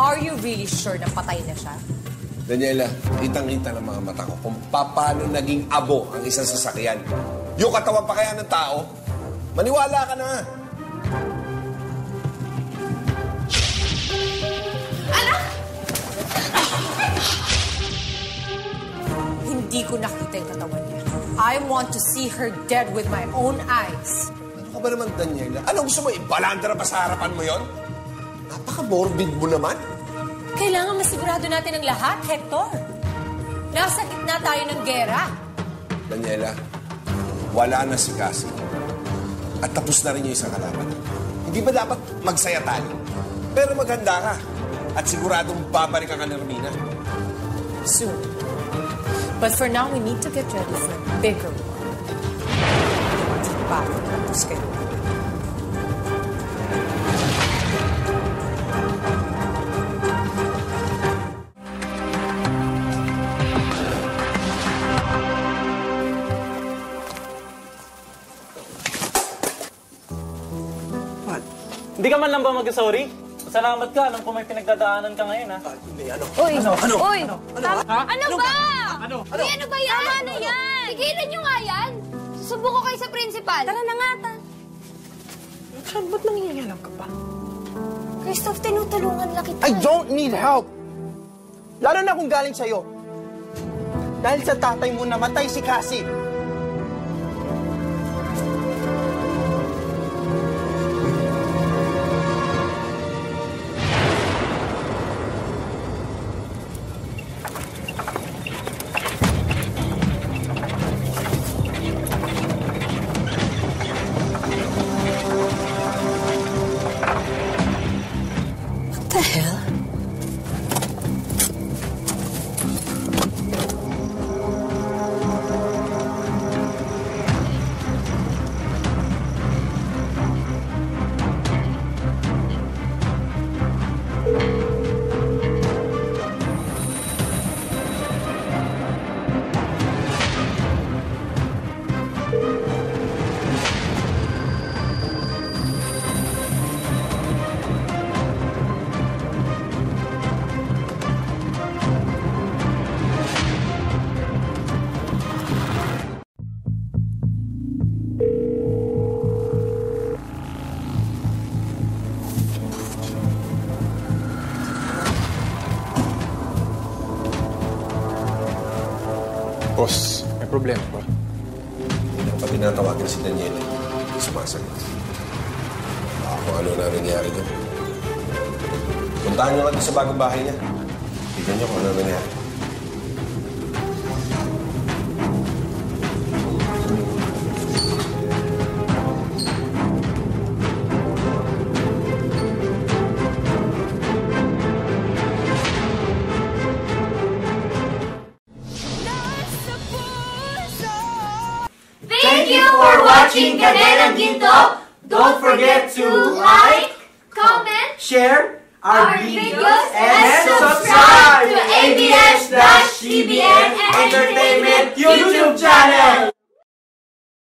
Are you really sure na patay na siya? Daniela, kitang-kita ng mga mata ko kung paano naging abo ang isang sasakyan. Yung katawan pa kaya ng tao, maniwala ka na. Hindi ko nakita yung katawan niya. I want to see her dead with my own eyes. Ano ka ba naman, Daniela? Ano gusto mo, ibalandra pa sa harapan mo yon? Napaka-morbid mo naman. Kailangan masigurado natin ang lahat, Hector. Nasa gitna tayo ng gera. Daniela, wala na si Cassie. At tapos na rin yung isang kalaban. Hindi ba dapat magsaya tayo? Pero maganda ka. At siguradong babalik ka ni Romina. Soon. But for now, we need to get ready for a bigger one. Di pa ako schedule. Hindi ka man lang ba mag-sorry? Salamat ka. Alam ko may pinagdadaanan ka ngayon, ha? Uy! Ano? Ano? Uy! Ano? Tama- Ha? Ano ba? Ano? Uy, ano ba yan? Tama na yan! Tigilan nyo nga yan! Susubo ko kayo sa principal. Tara na nga, ta. Saan, ba't nangingialam ka pa? Christoph, tinutulungan lang kita. I don't need help! Lalo na kung galing sa'yo. Dahil sa tatay mo namatay si Cassie. Boss, may problema ba? Hindi na pa tinatawagan si Daniela. Hindi sumasagot. Baka kung ano na nangyari doon. Puntahan nyo nga doon sa bagong bahay niya. Tignan nyo kung ano nangyari. Watching Kanelang Ginto. Don't forget to like, comment, Share our videos, and subscribe to ABS-CBN Entertainment YouTube channel.